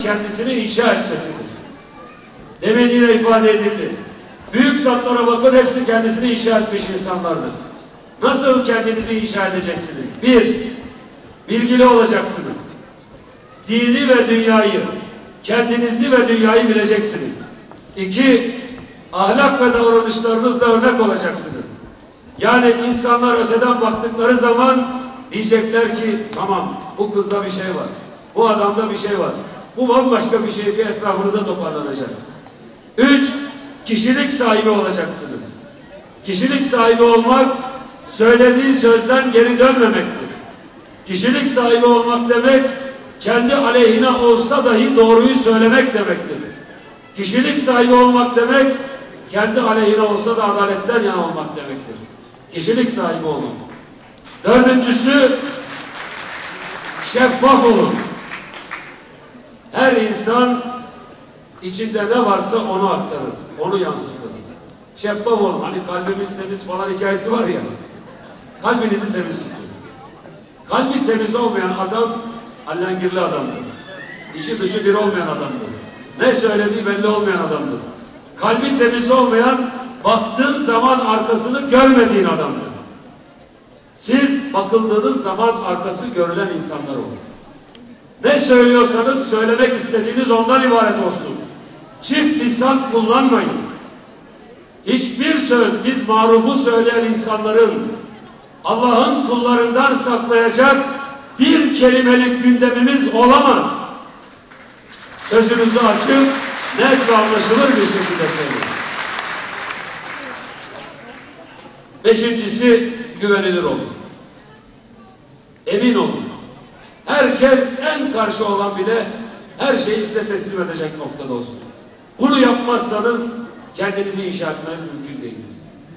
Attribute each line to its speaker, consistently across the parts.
Speaker 1: kendisini inşa etmesidir. Demin yine ifade edildi. Büyük zatlara bakın hepsi kendisini inşa etmiş insanlardır. Nasıl kendinizi inşa edeceksiniz? Bir, bilgili olacaksınız. Dini ve dünyayı, kendinizi ve dünyayı bileceksiniz. İki, ahlak ve davranışlarınızla örnek olacaksınız. Yani insanlar öteden baktıkları zaman diyecekler ki tamam bu kızda bir şey var. Bu adamda bir şey var. Bu bambaşka bir diye etrafınıza toparlanacak. Üç, kişilik sahibi olacaksınız. Kişilik sahibi olmak söylediği sözden geri dönmemektir. Kişilik sahibi olmak demek kendi aleyhine olsa dahi doğruyu söylemek demektir. Kişilik sahibi olmak demek kendi aleyhine olsa da adaletten yana olmak demektir. Kişilik sahibi olun. Dördüncüsü şeffaf olun. Her insan içinde ne varsa onu aktarır, onu yansıtır. Şeffaf olun. Hani kalbimiz temiz falan hikayesi var ya. Kalbinizi temiz tutun. Kalbi temiz olmayan adam allengirli adamdır. İçi dışı bir olmayan adamdır. Ne söylediği belli olmayan adamdır. Kalbi temiz olmayan baktığın zaman arkasını görmediğin adamdır. Siz bakıldığınız zaman arkası görülen insanlar olun. Ne söylüyorsanız söylemek istediğiniz ondan ibaret olsun. Çift lisan kullanmayın. Hiçbir söz biz marufu söyleyen insanların Allah'ın kullarından saklayacak bir kelimelik gündemimiz olamaz. Sözünüzü açıp net ve anlaşılır bir şekilde söyleyin. Beşincisi güvenilir olun. Emin olun. Herkes en karşı olan bile her şeyi size teslim edecek noktada olsun. Bunu yapmazsanız kendinizi inşa etmeniz mümkün değil.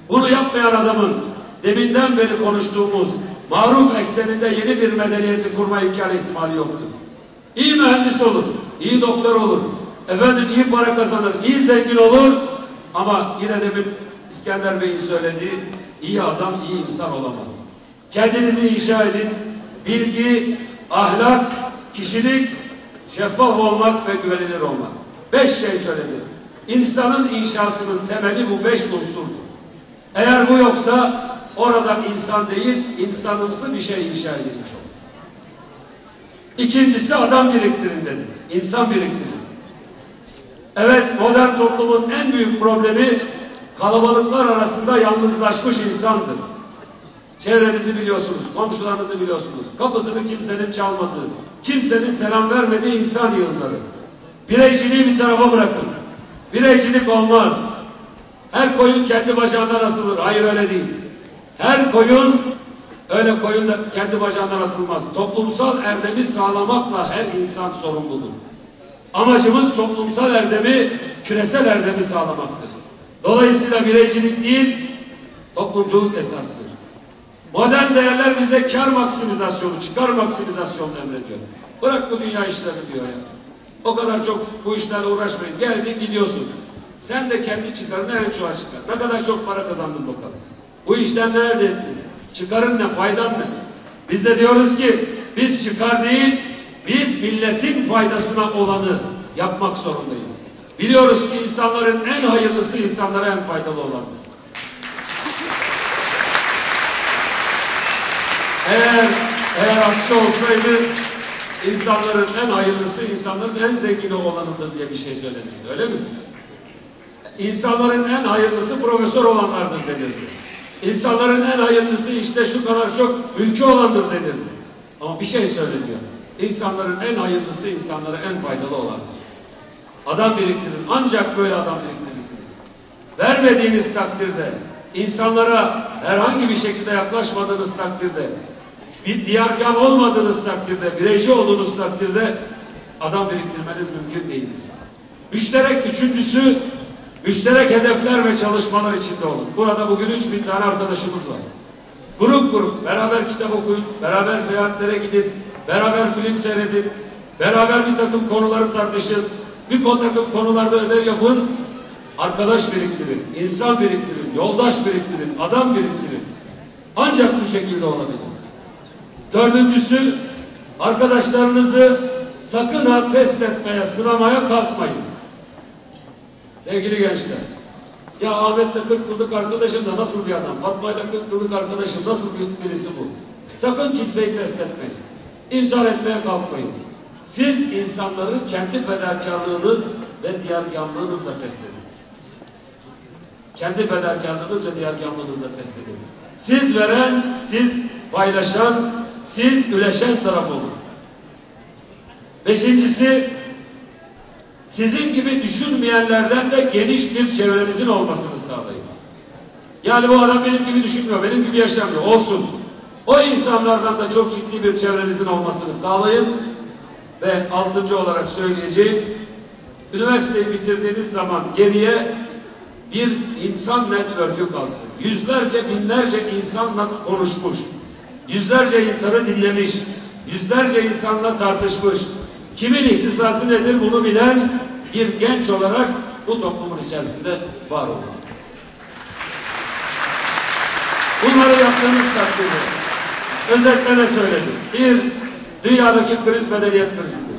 Speaker 1: Bunu yapmayan adamın deminden beri konuştuğumuz maruf ekseninde yeni bir medeniyeti kurma imkanı ihtimali yoktur. İyi mühendis olur, iyi doktor olur, efendim iyi para kazanır, iyi zengin olur ama yine de bir İskender Bey'in söylediği iyi adam, iyi insan olamaz. Kendinizi inşa edin, bilgi, ahlak, kişilik, şeffaf olmak ve güvenilir olmak. Beş şey söyledi. İnsanın inşasının temeli bu beş unsurdur. Eğer bu yoksa oradan insan değil, insanımsı bir şey inşa edilmiş olur. İkincisi adam biriktirin dedi. İnsan biriktirin. Evet modern toplumun en büyük problemi kalabalıklar arasında yalnızlaşmış insandır. Çevrenizi biliyorsunuz, komşularınızı biliyorsunuz. Kapısını kimsenin çalmadığı, kimsenin selam vermediği insan yığınları. Bireyciliği bir tarafa bırakın. Bireycilik olmaz. Her koyun kendi bacağından asılır. Hayır öyle değil. Her koyun öyle koyun da kendi bacağından asılmaz. Toplumsal erdemi sağlamakla her insan sorumludur. Amacımız toplumsal erdemi, küresel erdemi sağlamaktır. Dolayısıyla bireycilik değil, toplumculuk esastır. Modern değerler bize kar maksimizasyonu, çıkar maksimizasyonu emrediyor. Bırak bu dünya işlerini diyor ya. O kadar çok bu işlerle uğraşmayın. Geldin gidiyorsun. Sen de kendi çıkarını en çoğa çıkar. Ne kadar çok para kazandın bakalım. Bu işten ne elde ettin? Çıkarın ne, faydan ne? Biz de diyoruz ki biz çıkar değil, biz milletin faydasına olanı yapmak zorundayız. Biliyoruz ki insanların en hayırlısı insanlara en faydalı olandır. Eğer eğer aksi olsaydı insanların en hayırlısı insanların en zengini olanıdır diye bir şey söylenirdi. Öyle mi? İnsanların en hayırlısı profesör olanlardır denirdi. İnsanların en hayırlısı işte şu kadar çok mülkü olandır denirdi. Ama bir şey söyleniyor. İnsanların en hayırlısı insanlara en faydalı olandır. Adam biriktirin. Ancak böyle adam biriktirirsiniz. Vermediğiniz takdirde, insanlara herhangi bir şekilde yaklaşmadığınız takdirde, bir diyargah olmadığınız takdirde, bireyci olduğunuz takdirde adam biriktirmeniz mümkün değildir. Müşterek üçüncüsü, müşterek hedefler ve çalışmalar içinde olun. Burada bugün üç bin tane arkadaşımız var. Grup grup, beraber kitap okuyun, beraber seyahatlere gidin, beraber film seyredin, beraber bir takım konuları tartışın, bir takım konularda ödev yapın, arkadaş biriktirin, insan biriktirin, yoldaş biriktirin, adam biriktirin. Ancak bu şekilde olabilir. Dördüncüsü, arkadaşlarınızı sakın ha test etmeye, sınamaya kalkmayın. Sevgili gençler, ya Ahmet'le 40 yıllık arkadaşım da nasıl bir adam, Fatma'yla 40 yıllık arkadaşım nasıl bir birisi bu? Sakın kimseyi test etmeyin. İmtihan etmeye kalkmayın. Siz insanları kendi fedakarlığınız ve diğergamlığınızla test edin. Kendi fedakarlığınız ve diğergamlığınızla test edin. Siz veren, siz paylaşan, siz üleşen taraf olun. Beşincisi, sizin gibi düşünmeyenlerden de geniş bir çevrenizin olmasını sağlayın. Yani bu adam benim gibi düşünmüyor, benim gibi yaşamıyor. Olsun. O insanlardan da çok ciddi bir çevrenizin olmasını sağlayın. Ve altıncı olarak söyleyeceğim, üniversiteyi bitirdiğiniz zaman geriye bir insan network'ü kalsın. Yüzlerce, binlerce insanla konuşmuş, yüzlerce insanı dinlemiş, yüzlerce insanla tartışmış, kimin ihtisası nedir bunu bilen bir genç olarak bu toplumun içerisinde var olmalı. Bunları yaptığınız takdirde özetle ne söyledim? Bir, dünyadaki kriz medeniyet krizidir.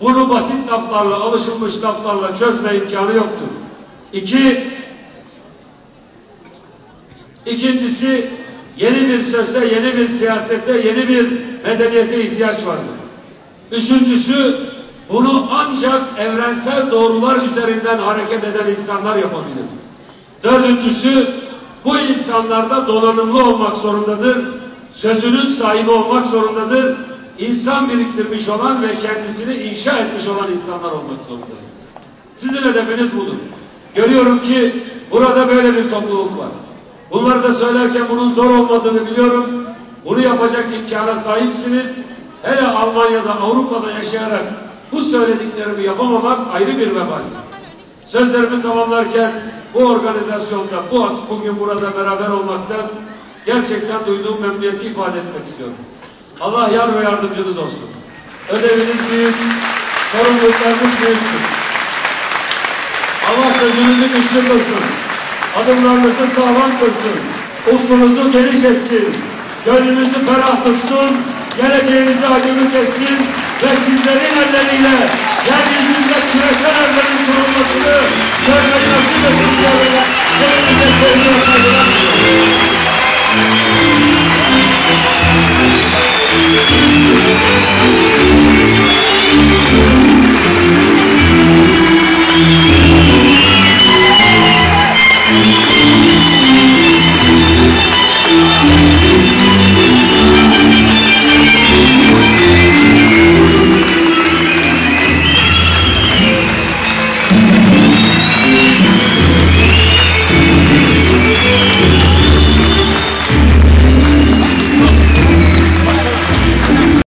Speaker 1: Bunu basit laflarla, alışılmış laflarla çözme imkanı yoktur. İki, ikincisi yeni bir söze, yeni bir siyasete, yeni bir medeniyete ihtiyaç vardır. Üçüncüsü bunu ancak evrensel doğrular üzerinden hareket eden insanlar yapabilir. Dördüncüsü bu insanlarda donanımlı olmak zorundadır. Sözünün sahibi olmak zorundadır. İnsan biriktirmiş olan ve kendisini inşa etmiş olan insanlar olmak zorundadır. Sizin hedefiniz budur. Görüyorum ki burada böyle bir topluluk var. Bunları da söylerken bunun zor olmadığını biliyorum. Bunu yapacak imkana sahipsiniz. Hele Almanya'da, Avrupa'da yaşayarak bu söylediklerimi yapamamak ayrı bir vebal. Sözlerimi tamamlarken bu organizasyonda, bu bugün burada beraber olmaktan gerçekten duyduğum memnuniyeti ifade etmek istiyorum. Allah yar ve yardımcınız olsun. Ödeviniz büyük, sorumluluklarınız büyüktür. Allah sözünüzü güçlü kılsın. Adımlarınızı sağlam kılsın. Ufkunuzu geniş etsin. Gönlünüzü ferah tutsun. Geleceğinizi aydınlık etsin. Ve sizlerin elleriyle yeryüzünde küresel evlerin kurulmasını görmek nasip etsin diye Geleceğe sevgiye saygılar